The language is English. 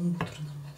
telefon budur nam